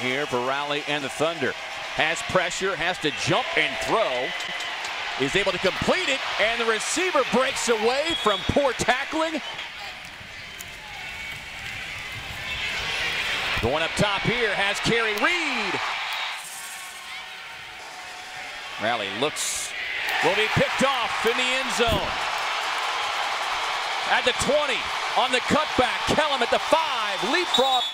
here for Raleigh and the Thunder. Has pressure, has to jump and throw. Is able to complete it, and the receiver breaks away from poor tackling. Going up top here has Kerry Reed. Raleigh looks, will be picked off in the end zone. At the 20, on the cutback, Kellum at the 5, leapfrog.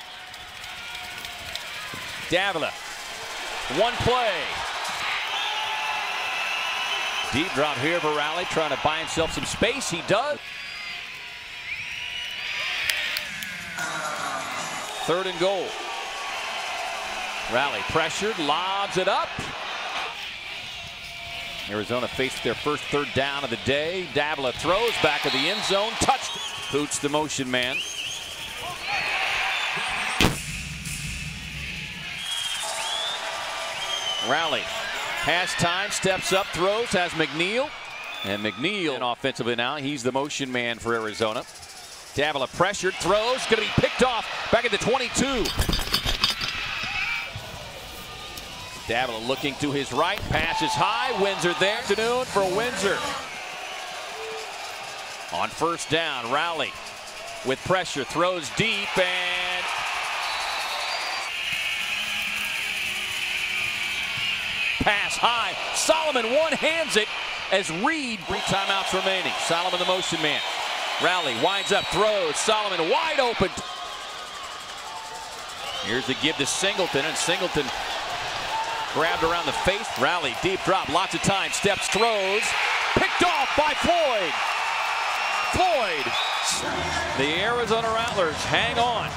Davila, one play. Deep drop here for Raleigh, trying to buy himself some space. He does. Third and goal. Raleigh pressured, lobs it up. Arizona faced their first third down of the day. Davila throws back of the end zone, touched. Hoots the motion man. Raleigh has time, steps up, throws, has McNeil. And McNeil and offensively now, he's the motion man for Arizona. Davila pressured, throws, going to be picked off back at the 22. Davila looking to his right, passes high, Windsor there. Afternoon for Windsor. On first down, Raleigh with pressure, throws deep and pass high. Solomon one-hands it as Reed, three timeouts remaining. Solomon the motion man. Raleigh winds up, throws. Solomon wide open. Here's the give to Singleton, and Singleton grabbed around the face. Raleigh, deep drop, lots of time. Steps, throws. Picked off by Floyd. Floyd. The Arizona Rattlers hang on.